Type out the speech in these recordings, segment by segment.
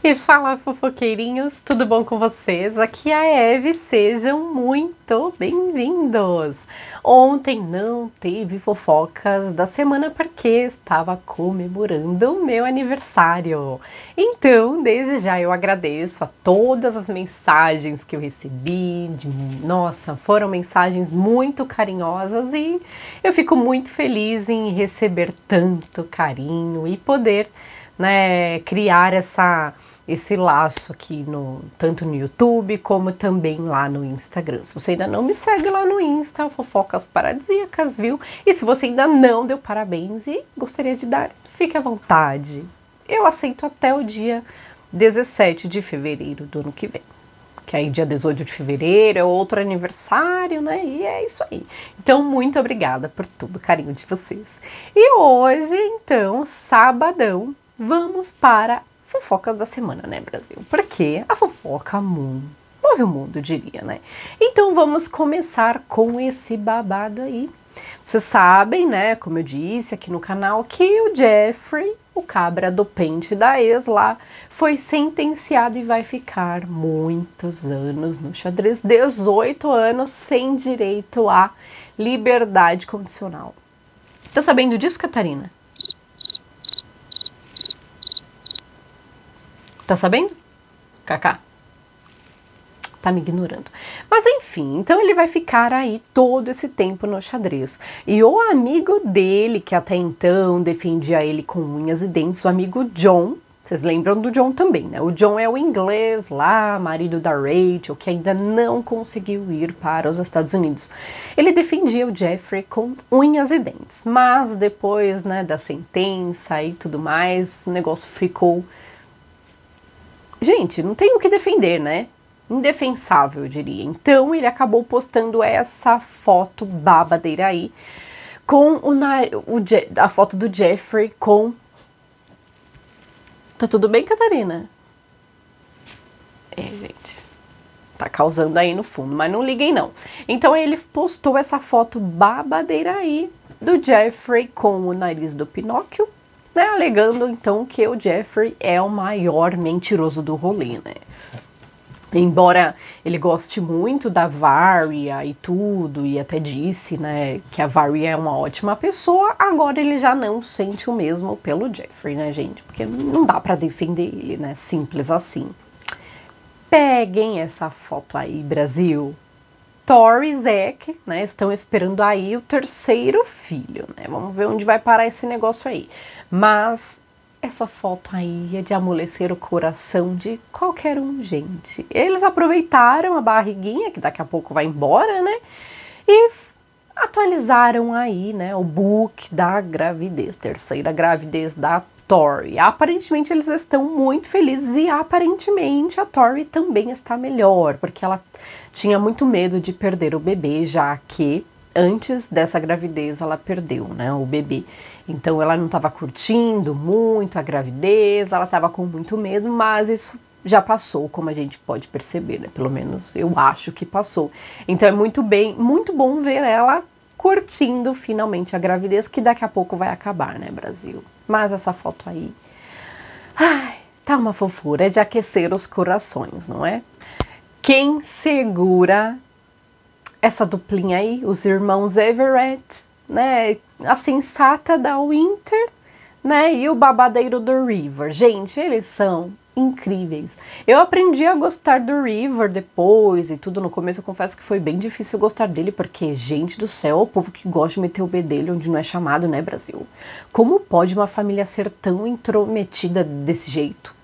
E fala fofoqueirinhos, tudo bom com vocês? Aqui é a Eve, sejam muito bem-vindos! Ontem não teve fofocas da semana porque estava comemorando o meu aniversário. Então, desde já eu agradeço a todas as mensagens que eu recebi. De, nossa, foram mensagens muito carinhosas e eu fico muito feliz em receber tanto carinho e poder né, criar essa, esse laço aqui no tanto no YouTube como também lá no Instagram. Se você ainda não me segue lá no Insta, fofocas paradisíacas, viu? E se você ainda não deu parabéns e gostaria de dar, fique à vontade. Eu aceito até o dia 17 de fevereiro do ano que vem. Que aí dia 18 de fevereiro é outro aniversário, né? E é isso aí. Então, muito obrigada por tudo, carinho de vocês. E hoje, então, sabadão, vamos para fofocas da semana, né, Brasil? Porque a fofoca mundo, move o mundo, diria, né? Então vamos começar com esse babado aí. Vocês sabem, né, como eu disse aqui no canal, que o Jeffrey, o cabra do pente da ex lá, foi sentenciado e vai ficar muitos anos no xadrez 18 anos sem direito à liberdade condicional. Tá sabendo disso, Catarina? Tá sabendo? Kaká. Tá me ignorando. Mas enfim, então ele vai ficar aí todo esse tempo no xadrez. E o amigo dele, que até então defendia ele com unhas e dentes, o amigo John, vocês lembram do John também, né? O John é o inglês lá, marido da Rachel, que ainda não conseguiu ir para os Estados Unidos. Ele defendia o Jeffrey com unhas e dentes, mas depois, né, da sentença e tudo mais, o negócio ficou gente, não tem o que defender, né? Indefensável, eu diria. Então ele acabou postando essa foto babadeira aí com o, o a foto do Jeffrey com. Tá tudo bem, Catarina? É, gente. Tá causando aí no fundo, mas não liguem não. Então ele postou essa foto babadeira aí do Jeffrey com o nariz do Pinóquio né, alegando então que o Jeffrey é o maior mentiroso do rolê, né? Embora ele goste muito da Varia e tudo, e até disse, né, que a Varia é uma ótima pessoa, agora ele já não sente o mesmo pelo Jeffrey, né, gente? Porque não dá para defender ele, né? Simples assim. Peguem essa foto aí, Brasil. Thor e Zack, né, estão esperando aí o terceiro filho, né? Vamos ver onde vai parar esse negócio aí. Mas essa foto aí é de amolecer o coração de qualquer um, gente. Eles aproveitaram a barriguinha, que daqui a pouco vai embora, né? E atualizaram aí, né, o book da gravidez, terceira gravidez da Tori. Aparentemente eles estão muito felizes e aparentemente a Tori também está melhor, porque ela tinha muito medo de perder o bebê, já que antes dessa gravidez ela perdeu, né, o bebê. Então ela não estava curtindo muito a gravidez, ela estava com muito medo, mas isso já passou, como a gente pode perceber, né? Pelo menos eu acho que passou. Então é muito bem, muito bom ver ela curtindo finalmente a gravidez, que daqui a pouco vai acabar, né, Brasil? Mas essa foto aí, ai, tá uma fofura, é de aquecer os corações, não é? Quem segura essa duplinha aí, os irmãos Everett, né? A sensata da Winter, né? E o babadeiro do River. Gente, eles são incríveis. Eu aprendi a gostar do River depois e tudo. No começo eu confesso que foi bem difícil gostar dele, porque, gente do céu, o povo que gosta de meter o B onde não é chamado, né, Brasil? Como pode uma família ser tão intrometida desse jeito?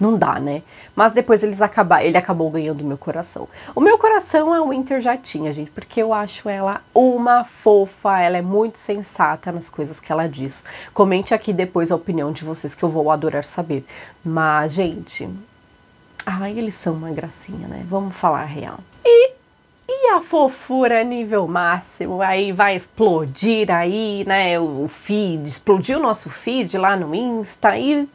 Não dá, né? Mas depois eles acabaram, ele acabou ganhando meu coração. O meu coração a Winter já tinha, gente, porque eu acho ela uma fofa, ela é muito sensata nas coisas que ela diz. Comente aqui depois a opinião de vocês que eu vou adorar saber. Mas, gente, ai, eles são uma gracinha, né? Vamos falar a real. E e a fofura nível máximo, aí vai explodir aí, né, o feed, explodiu o nosso feed lá no Insta e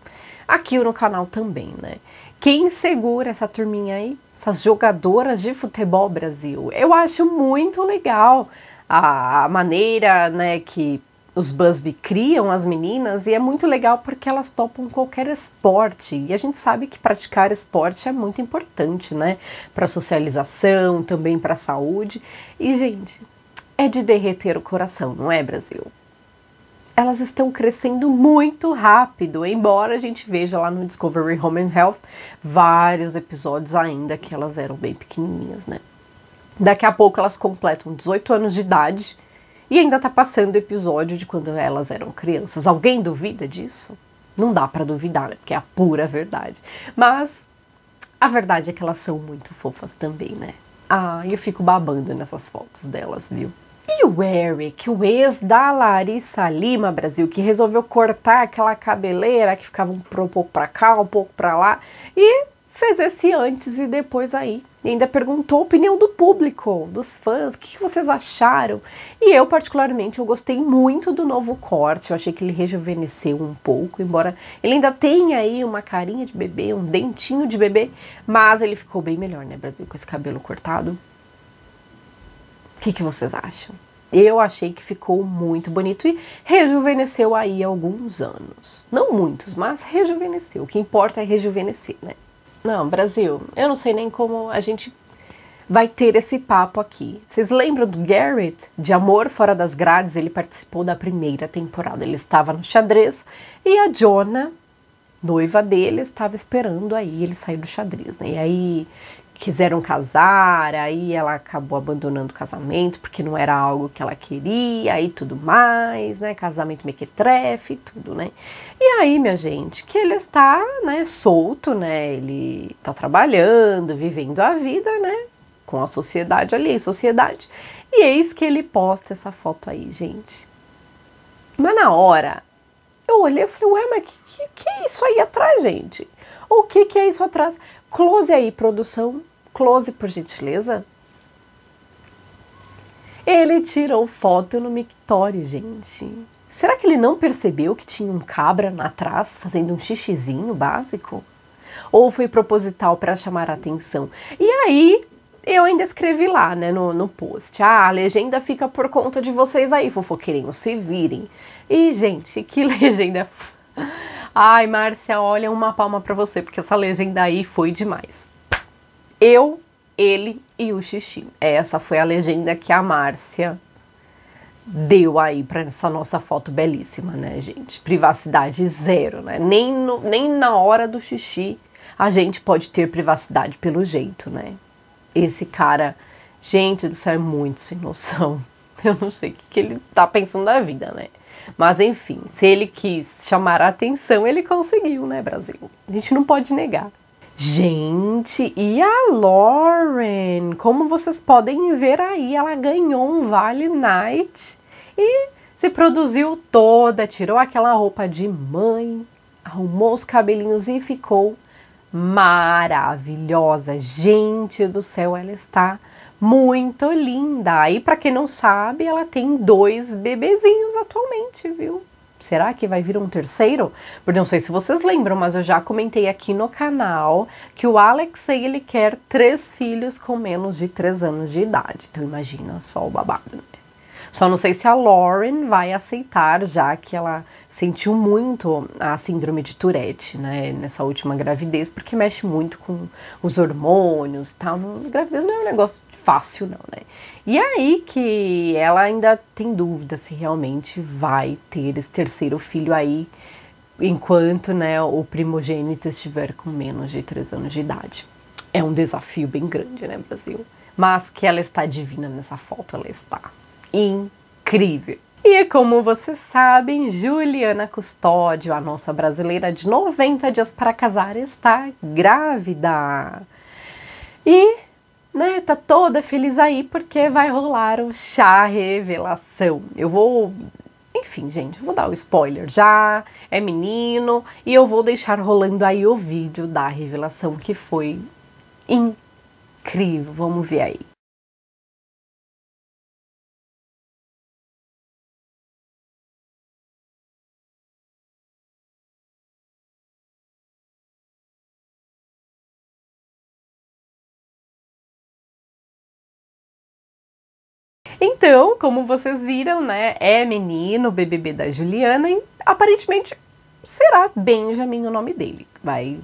aqui no canal também, né? Quem segura essa turminha aí? Essas jogadoras de futebol Brasil. Eu acho muito legal a, maneira, né, que os Busby criam as meninas e é muito legal porque elas topam qualquer esporte. E a gente sabe que praticar esporte é muito importante, né? Para socialização, também para saúde. E, gente, é de derreter o coração, não é, Brasil? Elas estão crescendo muito rápido, embora a gente veja lá no Discovery Home and Health vários episódios ainda que elas eram bem pequenininhas, né? Daqui a pouco elas completam 18 anos de idade e ainda tá passando episódio de quando elas eram crianças. Alguém duvida disso? Não dá para duvidar, né? Porque é a pura verdade. Mas a verdade é que elas são muito fofas também, né? Ah, eu fico babando nessas fotos delas, viu? E o Eric, o ex da Larissa Lima, Brasil, que resolveu cortar aquela cabeleira que ficava um pouco pra cá, um pouco pra lá, e fez esse antes e depois aí. E ainda perguntou a opinião do público, dos fãs, o que vocês acharam. E eu, particularmente, eu gostei muito do novo corte. Eu achei que ele rejuvenesceu um pouco, embora ele ainda tenha aí uma carinha de bebê, um dentinho de bebê, mas ele ficou bem melhor, né, Brasil, com esse cabelo cortado. Que, que vocês acham? Eu achei que ficou muito bonito e rejuvenesceu aí alguns anos. Não muitos, mas rejuvenesceu. O que importa é rejuvenescer, né? Não, Brasil, eu não sei nem como a gente vai ter esse papo aqui. Vocês lembram do Garrett, de Amor Fora das Grades? Ele participou da primeira temporada. Ele estava no xadrez e a Jonah, noiva dele, estava esperando aí ele sair do xadrez, né? E aí quiseram casar, aí ela acabou abandonando o casamento porque não era algo que ela queria e tudo mais, né? Casamento mequetrefe e tudo, né? E aí, minha gente, que ele está, né, solto, né? Ele está trabalhando, vivendo a vida, né? Com a sociedade ali, sociedade. E eis que ele posta essa foto aí, gente. Mas na hora, eu olhei e falei, ué, mas que, que, que é isso aí atrás, gente? O que, que é isso atrás? Close aí, produção. Close, por gentileza. Ele tirou foto no mictório, gente. Será que ele não percebeu que tinha um cabra atrás fazendo um xixizinho básico? Ou foi proposital para chamar a atenção? E aí, eu ainda escrevi lá, né, no, no post. Ah, a legenda fica por conta de vocês aí, fofoqueirinhos, se virem. E, gente, que legenda. Ai, Márcia, olha uma palma para você, porque essa legenda aí foi demais. Eu, ele e o xixi. Essa foi a legenda que a Márcia deu aí para essa nossa foto belíssima, né, gente? Privacidade zero, né? Nem, no, nem na hora do xixi a gente pode ter privacidade pelo jeito, né? Esse cara, gente do céu, é muito sem noção. Eu não sei o que, que ele tá pensando da vida, né? Mas enfim, se ele quis chamar a atenção, ele conseguiu, né, Brasil? A gente não pode negar. Gente, e a Lauren? Como vocês podem ver aí, ela ganhou um Vale Night e se produziu toda, tirou aquela roupa de mãe, arrumou os cabelinhos e ficou maravilhosa. Gente do céu, ela está muito linda. E para quem não sabe, ela tem dois bebezinhos atualmente, viu? Será que vai vir um terceiro? Porque não sei se vocês lembram, mas eu já comentei aqui no canal que o Alexei ele quer três filhos com menos de três anos de idade. Então imagina só o babado, né? Só não sei se a Lauren vai aceitar, já que ela sentiu muito a síndrome de Tourette, né, nessa última gravidez, porque mexe muito com os hormônios e tal. Gravidez não é um negócio fácil, não, né? E aí que ela ainda tem dúvida se realmente vai ter esse terceiro filho aí, enquanto, né, o primogênito estiver com menos de 3 anos de idade. É um desafio bem grande, né, Brasil? Mas que ela está divina nessa foto, ela está incrível. E como vocês sabem, Juliana Custódio, a nossa brasileira de 90 dias para casar, está grávida. E, né, tá toda feliz aí porque vai rolar o chá revelação. Eu vou enfim, gente, vou dar o spoiler já, é menino, e eu vou deixar rolando aí o vídeo da revelação que foi incrível. Vamos ver aí. Então, como vocês viram, né, é menino, BBB da Juliana, e aparentemente será Benjamin o nome dele. Vai,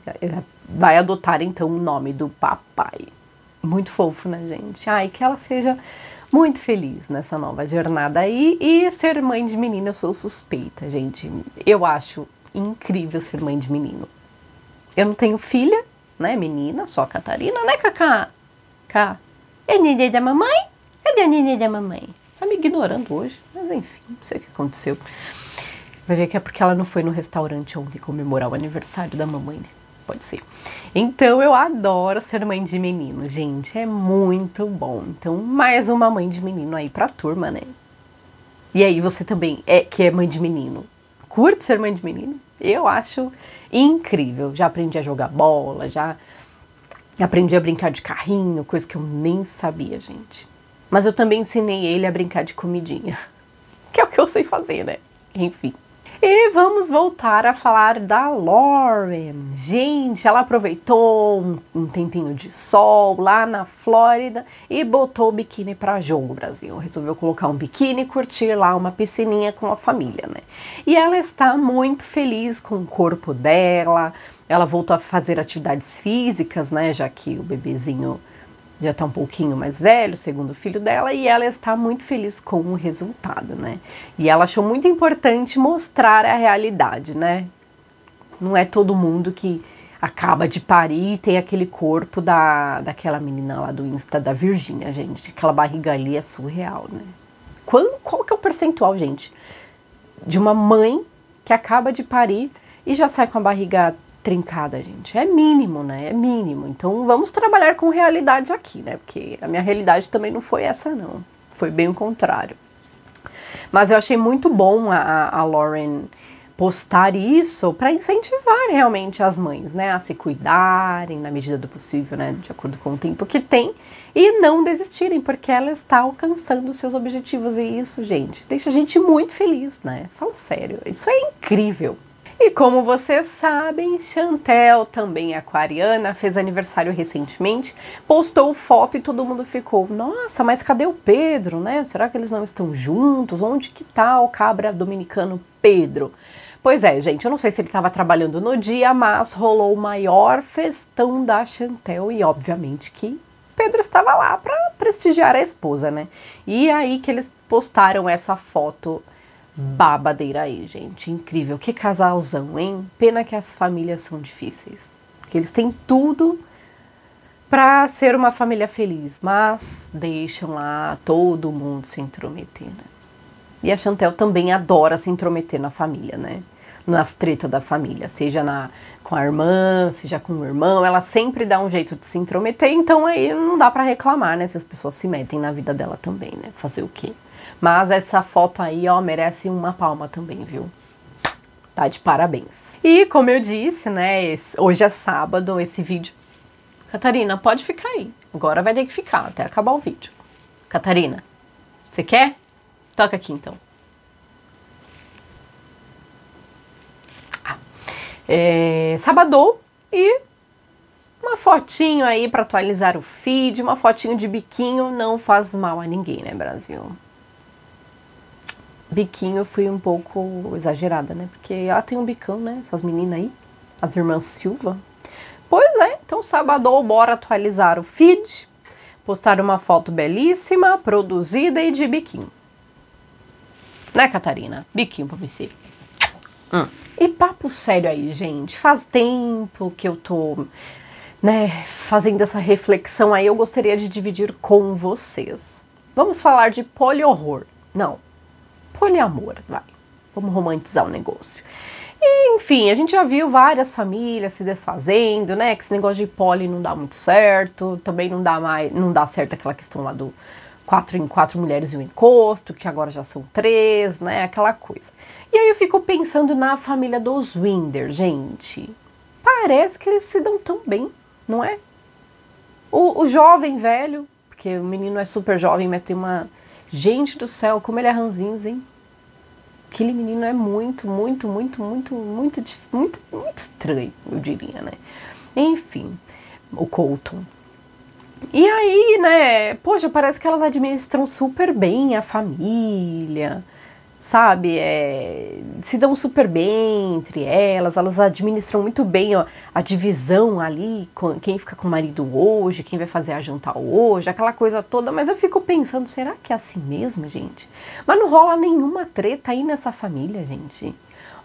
vai adotar então o nome do papai. Muito fofo, né, gente? Ai, que ela seja muito feliz nessa nova jornada aí. E ser mãe de menino, eu sou suspeita, gente. Eu acho incrível ser mãe de menino. Eu não tenho filha, né, menina, só Catarina, né, Cacá? Cá. É neném da mamãe? Cadê o neném da mamãe? Tá me ignorando hoje, mas enfim, não sei o que aconteceu. Vai ver que é porque ela não foi no restaurante ontem comemorar o aniversário da mamãe, né? Pode ser. Então eu adoro ser mãe de menino, gente. É muito bom. Então, mais uma mãe de menino aí pra turma, né? E aí, você também é que é mãe de menino. Curte ser mãe de menino? Eu acho incrível. Já aprendi a jogar bola, já aprendi a brincar de carrinho, coisa que eu nem sabia, gente. Mas eu também ensinei ele a brincar de comidinha, que é o que eu sei fazer, né? Enfim. E vamos voltar a falar da Lauren. Gente, ela aproveitou um, um tempinho de sol lá na Flórida e botou o biquíni para jogo, Brasil. Resolveu colocar um biquíni e curtir lá uma piscininha com a família, né? E ela está muito feliz com o corpo dela. Ela voltou a fazer atividades físicas, né? Já que o bebezinho já está um pouquinho mais velho, segundo o filho dela, e ela está muito feliz com o resultado, né? E ela achou muito importante mostrar a realidade, né? Não é todo mundo que acaba de parir e tem aquele corpo da, daquela menina lá do Insta, da Virgínia, gente. Aquela barriga ali é surreal, né? Qual, qual que é o percentual, gente, de uma mãe que acaba de parir e já sai com a barriga trincada, gente. É mínimo, né? É mínimo. Então vamos trabalhar com realidade aqui, né? Porque a minha realidade também não foi essa, não. Foi bem o contrário. Mas eu achei muito bom a, a Lauren postar isso para incentivar realmente as mães, né, a se cuidarem na medida do possível, né, de acordo com o tempo que tem e não desistirem, porque ela está alcançando seus objetivos e isso, gente, deixa a gente muito feliz, né? Fala sério, isso é incrível. E como vocês sabem, Chantel, também aquariana, fez aniversário recentemente, postou foto e todo mundo ficou, nossa, mas cadê o Pedro, né? Será que eles não estão juntos? Onde que tá o cabra dominicano Pedro? Pois é, gente, eu não sei se ele estava trabalhando no dia, mas rolou o maior festão da Chantel e obviamente que Pedro estava lá para prestigiar a esposa, né? E aí que eles postaram essa foto babadeira aí, gente. Incrível. Que casalzão, hein? Pena que as famílias são difíceis. Porque eles têm tudo para ser uma família feliz, mas deixam lá todo mundo se intrometer, né? E a Chantel também adora se intrometer na família, né? Nas tretas da família, seja na, com a irmã, seja com o irmão, ela sempre dá um jeito de se intrometer, então aí não dá para reclamar, né? Se as pessoas se metem na vida dela também, né? Fazer o quê? Mas essa foto aí, ó, merece uma palma também, viu? Tá de parabéns. E como eu disse, né, esse, hoje é sábado, esse vídeo... Catarina, pode ficar aí. Agora vai ter que ficar até acabar o vídeo. Catarina, você quer? Toca aqui então. Ah, é, sábado e uma fotinho aí para atualizar o feed, uma fotinho de biquinho não faz mal a ninguém, né, Brasil? Biquinho eu fui um pouco exagerada, né? Porque ela tem um bicão, né? Essas meninas aí, as irmãs Silva. Pois é, então sábado bora atualizar o feed, postar uma foto belíssima, produzida e de biquinho. Né, Catarina? Biquinho pra você. Hum. E papo sério aí, gente. Faz tempo que eu tô, né, fazendo essa reflexão aí. Eu gostaria de dividir com vocês. Vamos falar de poliorror. Não, poliamor, vai. Vamos romantizar o negócio. E, enfim, a gente já viu várias famílias se desfazendo, né? Que esse negócio de poli não dá muito certo, também não dá mais, não dá certo aquela questão lá do quatro em quatro mulheres e um encosto, que agora já são três, né? Aquela coisa. E aí eu fico pensando na família dos Winder, gente. Parece que eles se dão tão bem, não é? O, o jovem velho, porque o menino é super jovem, mas tem uma. Gente do céu, como ele é ranzinza, hein? Aquele menino é muito, muito, muito, muito, muito, muito, muito estranho, eu diria, né? Enfim, o Colton. E aí, né, poxa, parece que elas administram super bem a família, sabe? É, se dão super bem entre elas, elas administram muito bem ó, a divisão ali, com, quem fica com o marido hoje, quem vai fazer a janta hoje, aquela coisa toda, mas eu fico pensando, será que é assim mesmo, gente? Mas não rola nenhuma treta aí nessa família, gente.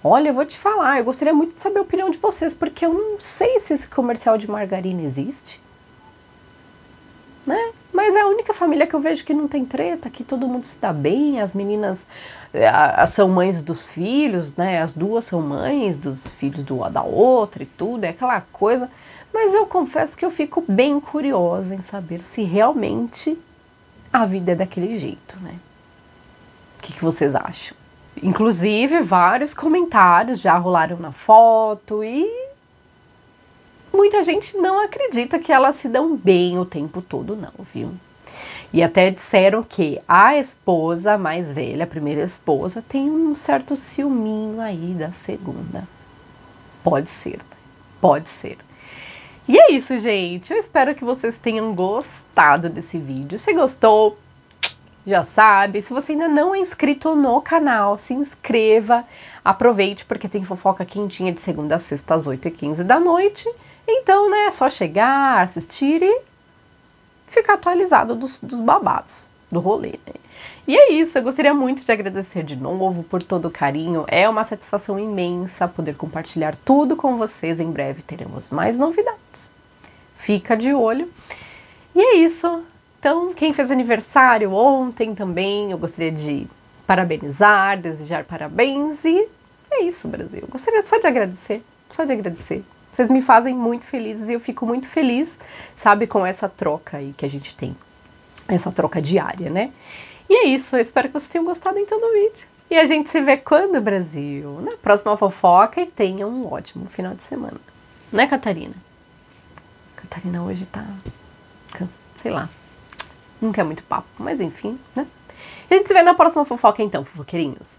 Olha, eu vou te falar, eu gostaria muito de saber a opinião de vocês, porque eu não sei se esse comercial de margarina existe. Né? Mas é a única família que eu vejo que não tem treta, que todo mundo se dá bem, as meninas a, são mães dos filhos, né? As duas são mães dos filhos do, da outra e tudo, é aquela coisa. Mas eu confesso que eu fico bem curiosa em saber se realmente a vida é daquele jeito, né? O que, que vocês acham? Inclusive, vários comentários já rolaram na foto e muita gente não acredita que elas se dão bem o tempo todo, não, viu? E até disseram que a esposa mais velha, a primeira esposa, tem um certo ciúminho aí da segunda. Pode ser, pode ser. E é isso, gente. Eu espero que vocês tenham gostado desse vídeo. Se gostou, já sabe. Se você ainda não é inscrito no canal, se inscreva. Aproveite, porque tem fofoca quentinha de segunda a sexta às 8h15 da noite. Então, né, é só chegar, assistir e ficar atualizado dos, dos babados do rolê, né? E é isso, eu gostaria muito de agradecer de novo por todo o carinho. É uma satisfação imensa poder compartilhar tudo com vocês. Em breve teremos mais novidades. Fica de olho. E é isso. Então, quem fez aniversário ontem também, eu gostaria de parabenizar, desejar parabéns e é isso, Brasil. Eu gostaria só de agradecer, só de agradecer. Vocês me fazem muito felizes e eu fico muito feliz, sabe, com essa troca aí que a gente tem. Essa troca diária, né? E é isso, eu espero que vocês tenham gostado então do vídeo. E a gente se vê quando, Brasil? Na próxima fofoca e tenha um ótimo final de semana. Né, Catarina? Catarina hoje tá. sei lá. Não quer muito papo, mas enfim, né? A gente se vê na próxima fofoca então, fofoqueirinhos.